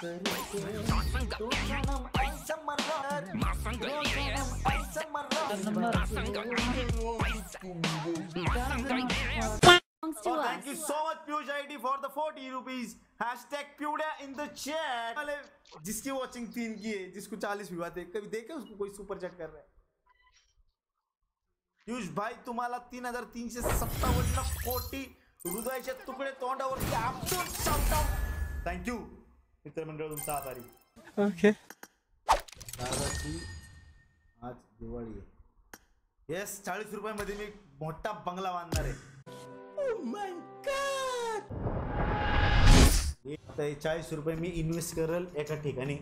Thank you so much, Piyush ID, for the 40 rupees. Hashtag Pewda in the chat. वाले जिसकी watching तीन की है जिसको 40 व्यू आते हैं, कभी देखे उसको कोई सुपर चैट कर रहा है पीयूष भाई तुम्हाला तीन हज़ार तीनशे सत्तावन्न कोटी हृदयाचे तुकडे तोंडावरती शाउट थँक्यू मित्रमंडळ तुमचा आभारी ओके. दादाची आज दिवाळी आहे. येस चाळीस रुपयामध्ये मी मोठा बंगला बांधणार आहे. हे आता हे चाळीस रुपये मी इन्व्हेस्ट करेल एका ठिकाणी.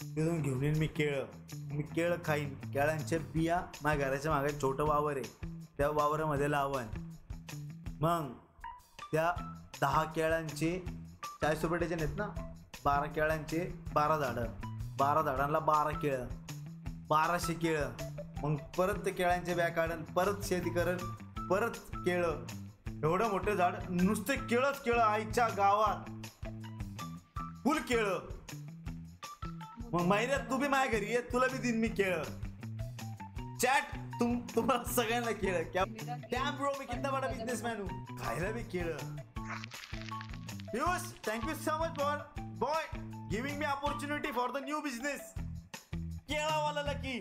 तिथून घेऊन येईन मी केळं. मी केळं खाईन. केळांच्या बिया माझ्या घराच्या मागे छोटं वावर आहे. त्या वावरामध्ये लावन मग त्या दहा केळांचे चाळीस रुपये डझन आहेत ना? बारा केळ्यांचे बारा झाडं. बारा झाडांना बारा केळं. बाराशे केळं. मग परत ते केळ्यांचे बॅग काढन परत शेती करन परत केळं. एवढं मोठं झाड नुसते केळंच केळं आईच्या गावात. फुल केळं. मग महिन्यात तू बी माझ्या घरी ये तुला बी दिन मी केळं. चॅट तुम तुम्हाला सगळ्यांना केलं क्या डॅम ब्रो मी कितना बडा बिझनेसमॅन हूँ. खायला बी केलं Piyush thank you so much for boy giving me opportunity for the new business केळावाला lucky